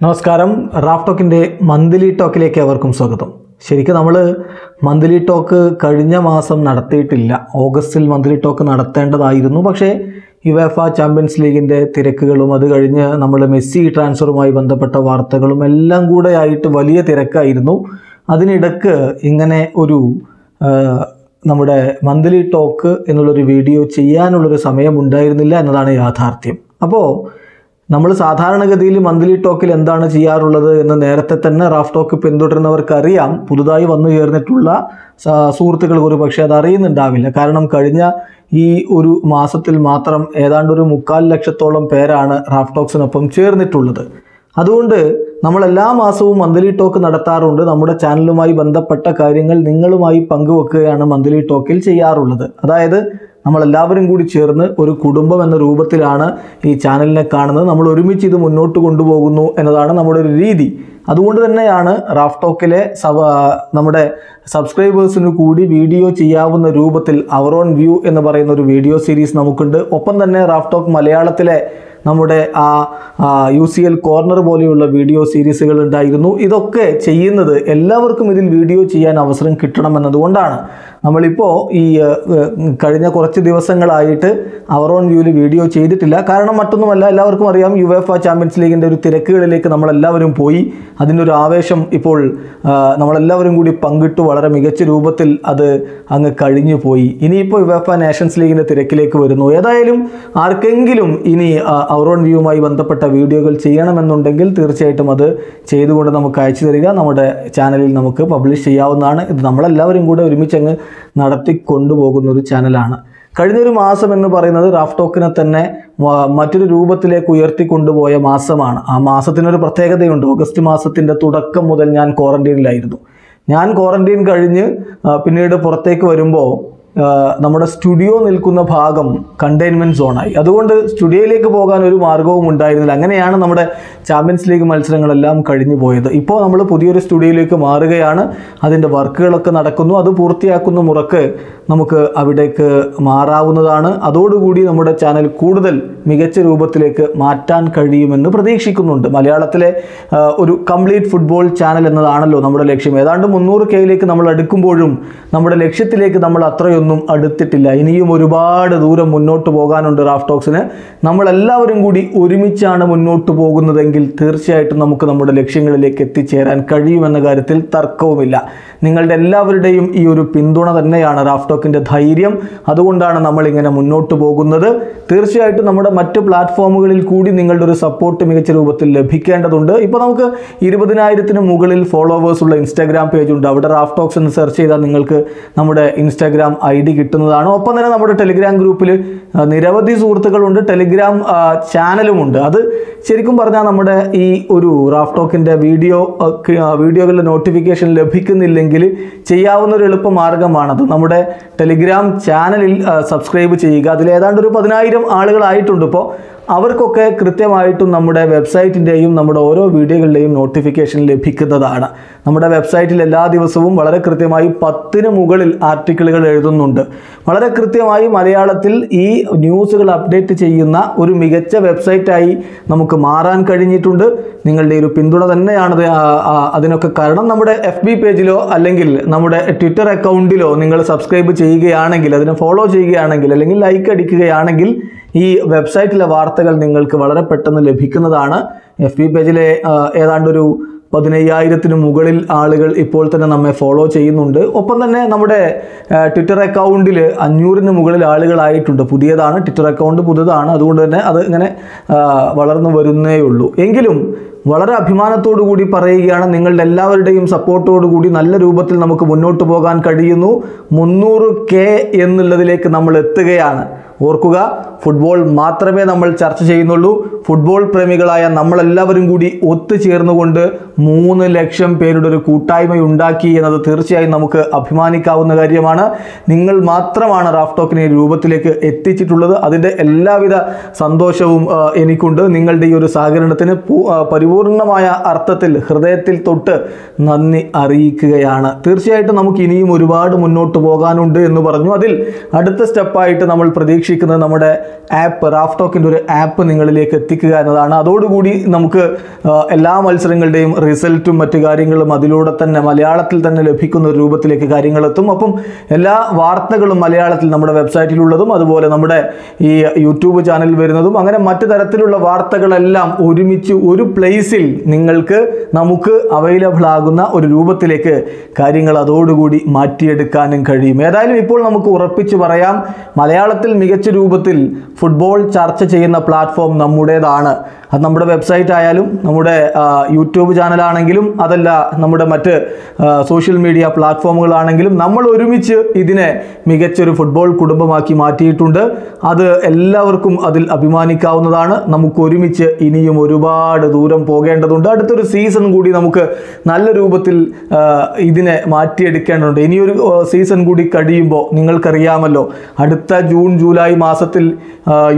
നമസ്കാരം. Raf ടോക്കിന്റെ monthly ടോക്കിലേക്ക് അവർക്കും സ്വാഗതം. ശരിക്കും നമ്മൾ മന്ത്ലി ടോക്ക് കഴിഞ്ഞ മാസം നടത്തിയിട്ടില്ല. ഓഗസ്റ്റിൽ മന്ത്ലി ടോക്ക് നടത്തേണ്ടതായിരുന്നു. പക്ഷേ യുവേഫ ചാമ്പ്യൻസ് ലീഗിന്റെ തിരക്കുകളും അത് കഴിഞ്ഞ് നമ്മൾ മെസ്സി ട്രാൻസ്ഫറുമായി ബന്ധപ്പെട്ട വാർത്തകളും എല്ലാം കൂടെ ആയിട്ട് വലിയ തിരക്കായിരുന്നു. അതിനിടക്ക് ഇങ്ങനെ ഒരു നമ്മുടെ മന്ത്ലി ടോക്ക് എന്നുള്ളൊരു വീഡിയോ ചെയ്യാനുള്ളൊരു സമയമുണ്ടായിരുന്നില്ല എന്നതാണ് യാഥാർത്ഥ്യം. അപ്പോൾ നമ്മൾ സാധാരണഗതിയിൽ മന്ത്ലി ടോക്കിൽ എന്താണ് ചെയ്യാറുള്ളത് എന്ന് നേരത്തെ തന്നെ റാഫ് ടോക്ക് പിന്തുടരുന്നവർക്ക് അറിയാം പുതുതായി വന്നു ചേർന്നിട്ടുള്ള സുഹൃത്തുക്കൾ ഒരു പക്ഷേ അത് അറിയുന്നുണ്ടാവില്ല കാരണം കഴിഞ്ഞ ഈ ഒരു മാസത്തിൽ മാത്രം ഏതാണ്ട് ഒരു മുക്കാൽ ലക്ഷത്തോളം പേരാണ് റാഫ് ടോക്സിനൊപ്പം ചേർന്നിട്ടുള്ളത്. അതുകൊണ്ട് നമ്മൾ എല്ലാ മാസവും മന്ത്ലി ടോക്ക് നടത്താറുണ്ട്. നമ്മുടെ ചാനലുമായി ബന്ധപ്പെട്ട കാര്യങ്ങൾ നിങ്ങളുമായി പങ്കുവെക്കുകയാണ് മന്ത്ലി ടോക്കിൽ ചെയ്യാറുള്ളത്. അതായത് നമ്മളെല്ലാവരും കൂടി ചേർന്ന് ഒരു കുടുംബം എന്ന രൂപത്തിലാണ് ഈ ചാനലിനെ കാണുന്നത്. നമ്മൾ ഒരുമിച്ച് ഇത് മുന്നോട്ട് കൊണ്ടുപോകുന്നു എന്നതാണ് നമ്മുടെ ഒരു രീതി. അതുകൊണ്ട് തന്നെയാണ് റാഫ് ടോക്കിലെ സബ നമ്മുടെ സബ്സ്ക്രൈബേഴ്സിന് കൂടി വീഡിയോ ചെയ്യാവുന്ന രൂപത്തിൽ അവർ ഓൺ വ്യൂ എന്ന് പറയുന്ന ഒരു വീഡിയോ സീരീസ് നമുക്കുണ്ട്. ഒപ്പം തന്നെ റാഫ് ടോക്ക് മലയാളത്തിലെ നമ്മുടെ ആ യു സി എൽ കോർണർ പോലെയുള്ള വീഡിയോ സീരീസുകൾ ഉണ്ടായിരുന്നു. ഇതൊക്കെ ചെയ്യുന്നത് എല്ലാവർക്കും ഇതിൽ വീഡിയോ ചെയ്യാൻ അവസരം കിട്ടണമെന്നതുകൊണ്ടാണ് നമ്മളിപ്പോൾ ഈ കഴിഞ്ഞ കുറച്ച് ദിവസങ്ങളായിട്ട് അവർ ഓൺ വ്യൂവിൽ വീഡിയോ ചെയ്തിട്ടില്ല. കാരണം മറ്റൊന്നുമല്ല എല്ലാവർക്കും അറിയാം യു എഫ് ചാമ്പ്യൻസ് ലീഗിന്റെ ഒരു തിരക്കുകളിലേക്ക് നമ്മളെല്ലാവരും പോയി. അതിന്റെ ഒരു ആവേശം ഇപ്പോൾ നമ്മളെല്ലാവരും കൂടി പങ്കിട്ട് വളരെ മികച്ച രൂപത്തിൽ അത് അങ്ങ് കഴിഞ്ഞു പോയി. ഇനിയിപ്പോൾ യു എഫ് നേഷൻസ് ലീഗിന്റെ തിരക്കിലേക്ക് വരുന്നു. ഏതായാലും ആർക്കെങ്കിലും ഇനി അവർ ഓൺ വ്യൂവുമായി ബന്ധപ്പെട്ട വീഡിയോകൾ ചെയ്യണമെന്നുണ്ടെങ്കിൽ തീർച്ചയായിട്ടും അത് ചെയ്തുകൊണ്ട് നമുക്ക് അയച്ചു തരിക. നമ്മുടെ ചാനലിൽ നമുക്ക് പബ്ലിഷ് ചെയ്യാവുന്നതാണ്. ഇത് നമ്മളെല്ലാവരും കൂടെ ഒരുമിച്ച് അങ്ങ് നടത്തി കൊണ്ടുപോകുന്ന ഒരു ചാനലാണ്. കഴിഞ്ഞൊരു മാസം എന്ന് പറയുന്നത് റാഫ് ടോക്കിനെ തന്നെ മറ്റൊരു രൂപത്തിലേക്ക് ഉയർത്തിക്കൊണ്ടുപോയ മാസമാണ്. ആ മാസത്തിനൊരു പ്രത്യേകതയുണ്ട്. ഓഗസ്റ്റ് മാസത്തിന്റെ തുടക്കം മുതൽ ഞാൻ ക്വാറന്റൈനിലായിരുന്നു. ഞാൻ ക്വാറന്റൈൻ കഴിഞ്ഞ് പിന്നീട് പുറത്തേക്ക് വരുമ്പോൾ നമ്മുടെ സ്റ്റുഡിയോ നിൽക്കുന്ന ഭാഗം കണ്ടെയ്ൻമെന്റ് സോണായി അതുകൊണ്ട് സ്റ്റുഡിയോയിലേക്ക് പോകാൻ ഒരു മാർഗവും ഉണ്ടായിരുന്നില്ല. അങ്ങനെയാണ് നമ്മുടെ ചാമ്പ്യൻസ് ലീഗ് മത്സരങ്ങളെല്ലാം കഴിഞ്ഞു പോയത്. ഇപ്പോൾ നമ്മൾ പുതിയൊരു സ്റ്റുഡിയോയിലേക്ക് മാറുകയാണ്. അതിന്റെ വർക്കുകളൊക്കെ നടക്കുന്നു. അത് പൂർത്തിയാക്കുന്ന മുറക്ക് നമുക്ക് അവിടേക്ക് മാറാവുന്നതാണ്. അതോടുകൂടി നമ്മുടെ ചാനൽ കൂടുതൽ മികച്ച രൂപത്തിലേക്ക് മാറ്റാൻ കഴിയുമെന്ന് പ്രതീക്ഷിക്കുന്നുണ്ട്. മലയാളത്തിലെ ഒരു കംപ്ലീറ്റ് ഫുട്ബോൾ ചാനൽ എന്നതാണല്ലോ നമ്മുടെ ലക്ഷ്യം. ഏതാണ്ട് മുന്നൂറ് കെയിലേക്ക് നമ്മൾ അടുക്കുമ്പോഴും നമ്മുടെ ലക്ഷ്യത്തിലേക്ക് നമ്മൾ അത്രയൊന്നും അടുത്തിട്ടില്ല. ഇനിയും ഒരുപാട് ദൂരം മുന്നോട്ട് പോകാനുണ്ട് റാഫ്റ്റോക്സിന് നമ്മളെല്ലാവരും കൂടി ഒരുമിച്ചാണ് മുന്നോട്ട് പോകുന്നതെങ്കിൽ തീർച്ചയായിട്ടും നമുക്ക് നമ്മുടെ ലക്ഷ്യങ്ങളിലേക്ക് എത്തിച്ചേരാൻ കഴിയുമെന്ന കാര്യത്തിൽ തർക്കവുമില്ല. നിങ്ങളുടെ എല്ലാവരുടെയും ഈ ഒരു പിന്തുണ തന്നെയാണ് റാഫ് ടോക്കിന്റെ ധൈര്യം. അതുകൊണ്ടാണ് നമ്മളിങ്ങനെ മുന്നോട്ട് പോകുന്നത്. തീർച്ചയായിട്ടും നമ്മുടെ മറ്റ് പ്ലാറ്റ്ഫോമുകളിൽ കൂടി നിങ്ങളുടെ ഒരു സപ്പോർട്ട് മികച്ച രൂപത്തിൽ ലഭിക്കേണ്ടതുണ്ട്. ഇപ്പോൾ നമുക്ക് ഇരുപതിനായിരത്തിന് മുകളിൽ ഫോളോവേഴ്സ് ഉള്ള ഇൻസ്റ്റാഗ്രാം പേജ് ഉണ്ട്. അവിടെ ടോക്സ് എന്ന് സെർച്ച് ചെയ്താൽ നിങ്ങൾക്ക് നമ്മുടെ ഇൻസ്റ്റാഗ്രാം ഐ ഡി കിട്ടുന്നതാണ്. ഒപ്പം തന്നെ നമ്മുടെ ടെലിഗ്രാം ഗ്രൂപ്പിൽ നിരവധി സുഹൃത്തുക്കളുണ്ട്. ടെലിഗ്രാം ചാനലുമുണ്ട് അത് ശരിക്കും പറഞ്ഞാൽ നമ്മുടെ ഈ ഒരു റാഫ് ടോക്കിന്റെ വീഡിയോ വീഡിയോകളുടെ നോട്ടിഫിക്കേഷൻ ലഭിക്കുന്നില്ലെങ്കിൽ ചെയ്യാവുന്ന ഒരു എളുപ്പ മാർഗമാണത് നമ്മുടെ ടെലിഗ്രാം ചാനലിൽ സബ്സ്ക്രൈബ് ചെയ്യുക. അതിൽ ഏതാണ്ട് ഒരു പതിനായിരം ആളുകളായിട്ടുണ്ട് ഇപ്പോൾ അവർക്കൊക്കെ കൃത്യമായിട്ടും നമ്മുടെ വെബ്സൈറ്റിന്റെയും നമ്മുടെ ഓരോ വീഡിയോകളുടെയും നോട്ടിഫിക്കേഷൻ ലഭിക്കുന്നതാണ്. നമ്മുടെ വെബ്സൈറ്റിൽ എല്ലാ ദിവസവും വളരെ കൃത്യമായി പത്തിന് മുകളിൽ ആർട്ടിക്കിളുകൾ എഴുതുന്നുണ്ട്. വളരെ കൃത്യമായി മലയാളത്തിൽ ഈ ന്യൂസുകൾ അപ്ഡേറ്റ് ചെയ്യുന്ന ഒരു മികച്ച വെബ്സൈറ്റായി നമുക്ക് മാറാൻ കഴിഞ്ഞിട്ടുണ്ട്. നിങ്ങളുടെ ഒരു പിന്തുണ ആ- അതിനൊക്കെ കാരണം നമ്മുടെ എഫ് ബി പേജിലോ അല്ലെങ്കിൽ നമ്മുടെ ട്വിറ്റർ അക്കൗണ്ടിലോ നിങ്ങൾ സബ്സ്ക്രൈബ് ചെയ്യുകയാണെങ്കിൽ അതിനെ ഫോളോ ചെയ്യുകയാണെങ്കിൽ അല്ലെങ്കിൽ ലൈക്ക് അടിക്കുകയാണെങ്കിൽ ഈ വെബ്സൈറ്റിലെ വാർത്തകൾ നിങ്ങൾക്ക് വളരെ പെട്ടെന്ന് ലഭിക്കുന്നതാണ്. എഫ് ബി പേജിലെ ഏതാണ്ടൊരു പതിനയ്യായിരത്തിന് മുകളിൽ ആളുകൾ ഇപ്പോൾ തന്നെ നമ്മെ ഫോളോ ചെയ്യുന്നുണ്ട്. ഒപ്പം തന്നെ നമ്മുടെ ട്വിറ്റർ അക്കൗണ്ടിൽ അഞ്ഞൂറിന് മുകളിൽ ആളുകളായിട്ടുണ്ട്. പുതിയതാണ് ട്വിറ്റർ അക്കൗണ്ട് പുതിയതാണ് അതുകൊണ്ട് തന്നെ അത് ഇങ്ങനെ വളർന്നു വരുന്നേ ഉള്ളൂ. എങ്കിലും വളരെ അഭിമാനത്തോടു കൂടി പറയുകയാണ് നിങ്ങളുടെ എല്ലാവരുടെയും സപ്പോർട്ടോടു കൂടി നല്ല രൂപത്തിൽ നമുക്ക് മുന്നോട്ട് പോകാൻ കഴിയുന്നു. മുന്നൂറ് കെ എന്നുള്ളതിലേക്ക് നമ്മൾ എത്തുകയാണ്. ഓർക്കുക ഫുട്ബോൾ മാത്രമേ നമ്മൾ ചർച്ച ചെയ്യുന്നുള്ളൂ. ഫുട്ബോൾ പ്രേമികളായ നമ്മളെല്ലാവരും കൂടി ഒത്തുചേർന്നുകൊണ്ട് മൂന്ന് ലക്ഷം പേരുടെ ഒരു കൂട്ടായ്മ ഉണ്ടാക്കി എന്നത് തീർച്ചയായും നമുക്ക് അഭിമാനിക്കാവുന്ന കാര്യമാണ്. നിങ്ങൾ മാത്രമാണ് റാഫ് ടോക്കിനെ രൂപത്തിലേക്ക് എത്തിച്ചിട്ടുള്ളത്. അതിന്റെ എല്ലാവിധ സന്തോഷവും എനിക്കുണ്ട്. നിങ്ങളുടെ ഈ ഒരു സഹകരണത്തിന് പരിപൂർണമായ അർത്ഥത്തിൽ ഹൃദയത്തിൽ തൊട്ട് നന്ദി അറിയിക്കുകയാണ്. തീർച്ചയായിട്ടും നമുക്ക് ഇനിയും ഒരുപാട് മുന്നോട്ട് പോകാനുണ്ട് എന്ന് പറഞ്ഞു. അതിൽ അടുത്ത സ്റ്റെപ്പായിട്ട് നമ്മൾ പ്രതീക്ഷ പ്രതീക്ഷിക്കുന്നത് നമ്മുടെ ആപ്പ് റാഫ്ടോക്കിന്റെ ഒരു ആപ്പ് നിങ്ങളിലേക്ക് എത്തിക്കുക എന്നതാണ്. അതോടുകൂടി നമുക്ക് എല്ലാ മത്സരങ്ങളുടെയും റിസൾട്ടും മറ്റു കാര്യങ്ങളും അതിലൂടെ തന്നെ മലയാളത്തിൽ തന്നെ ലഭിക്കുന്ന ഒരു രൂപത്തിലേക്ക് കാര്യങ്ങളെത്തും. അപ്പം എല്ലാ വാർത്തകളും മലയാളത്തിൽ നമ്മുടെ വെബ്സൈറ്റിലുള്ളതും അതുപോലെ നമ്മുടെ ഈ യൂട്യൂബ് ചാനൽ വരുന്നതും അങ്ങനെ മറ്റു തരത്തിലുള്ള വാർത്തകളെല്ലാം ഒരുമിച്ച് ഒരു പ്ലേസിൽ നിങ്ങൾക്ക് നമുക്ക് അവൈലബിൾ ആകുന്ന ഒരു രൂപത്തിലേക്ക് കാര്യങ്ങൾ അതോടുകൂടി മാറ്റിയെടുക്കാനും കഴിയും. ഏതായാലും ഇപ്പോൾ നമുക്ക് ഉറപ്പിച്ച് പറയാം മലയാളത്തിൽ മികച്ച രൂപത്തിൽ ഫുട്ബോൾ ചർച്ച ചെയ്യുന്ന പ്ലാറ്റ്ഫോം നമ്മുടേതാണ്. അത് നമ്മുടെ വെബ്സൈറ്റ് ആയാലും നമ്മുടെ യൂട്യൂബ് ചാനലാണെങ്കിലും അതല്ല നമ്മുടെ മറ്റ് സോഷ്യൽ മീഡിയ പ്ലാറ്റ്ഫോമുകളാണെങ്കിലും നമ്മൾ ഒരുമിച്ച് ഇതിനെ മികച്ചൊരു ഫുട്ബോൾ കുടുംബമാക്കി മാറ്റിയിട്ടുണ്ട്. അത് എല്ലാവർക്കും അതിൽ അഭിമാനിക്കാവുന്നതാണ്. നമുക്ക് ഒരുമിച്ച് ഇനിയും ഒരുപാട് ദൂരം പോകേണ്ടതുണ്ട്. അടുത്തൊരു സീസൺ കൂടി നമുക്ക് നല്ല രൂപത്തിൽ ഇതിനെ മാറ്റിയെടുക്കേണ്ടതുണ്ട്. ഇനിയൊരു സീസൺ കൂടി കഴിയുമ്പോൾ നിങ്ങൾക്കറിയാമല്ലോ അടുത്ത ജൂൺ ജൂലൈ മാസത്തിൽ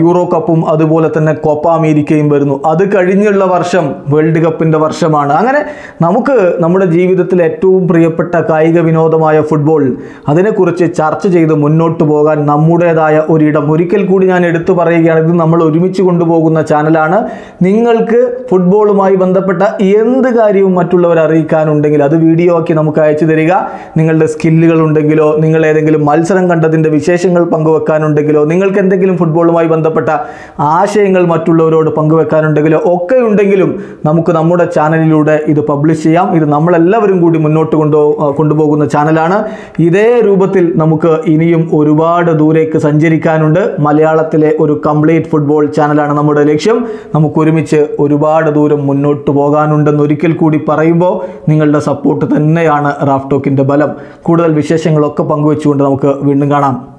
യൂറോ കപ്പും അതുപോലെ തന്നെ കോപ്പ അമേരിക്കയും വരുന്നു. അത് കഴിഞ്ഞുള്ള വർഷം വേൾഡ് കപ്പിന്റെ വർഷമാണ്. അങ്ങനെ നമുക്ക് നമ്മുടെ ജീവിതത്തിൽ ഏറ്റവും പ്രിയപ്പെട്ട കായിക വിനോദമായ ഫുട്ബോൾ അതിനെക്കുറിച്ച് ചർച്ച ചെയ്ത് മുന്നോട്ട് പോകാൻ നമ്മുടേതായ ഒരിടം. ഒരിക്കൽ കൂടി ഞാൻ എടുത്തു പറയുകയാണ് ഇത് നമ്മൾ ഒരുമിച്ച് കൊണ്ടുപോകുന്ന ചാനലാണ്. നിങ്ങൾക്ക് ഫുട്ബോളുമായി ബന്ധപ്പെട്ട എന്ത് കാര്യവും മറ്റുള്ളവർ അറിയിക്കാനുണ്ടെങ്കിൽ അത് വീഡിയോ ആക്കി നമുക്ക് അയച്ചു തരിക. നിങ്ങളുടെ സ്കില്ലുകൾ ഉണ്ടെങ്കിലോ നിങ്ങൾ ഏതെങ്കിലും മത്സരം കണ്ടതിന്റെ വിശേഷങ്ങൾ പങ്കുവെക്കാനുണ്ടെങ്കിലോ നിങ്ങൾക്ക് എന്തെങ്കിലും ഫുട്ബോളുമായി ബന്ധപ്പെട്ട ആശയങ്ങൾ മറ്റുള്ളവരോട് പങ്കുവെക്കാനുണ്ടെങ്കിലോ ഒക്കെ ഉണ്ടെങ്കിലും നമുക്ക് നമ്മുടെ ചാനലിലൂടെ ഇത് പബ്ലിഷ് ചെയ്യാം. ഇത് നമ്മളെല്ലാവരും കൂടി മുന്നോട്ട് കൊണ്ടു കൊണ്ടുപോകുന്ന ചാനലാണ്. ഇതേ രൂപത്തിൽ നമുക്ക് ഇനിയും ഒരുപാട് ദൂരേക്ക് സഞ്ചരിക്കാനുണ്ട്. മലയാളത്തിലെ ഒരു കംപ്ലീറ്റ് ഫുട്ബോൾ ചാനലാണ് നമ്മുടെ ലക്ഷ്യം. നമുക്ക് ഒരുമിച്ച് ഒരുപാട് ദൂരം മുന്നോട്ട് പോകാനുണ്ടെന്ന് ഒരിക്കൽ കൂടി പറയുമ്പോൾ നിങ്ങളുടെ സപ്പോർട്ട് തന്നെയാണ് റാഫ്റ്റോക്കിന്റെ ബലം. കൂടുതൽ വിശേഷങ്ങളൊക്കെ പങ്കുവെച്ചുകൊണ്ട് നമുക്ക് വീണ്ടും കാണാം.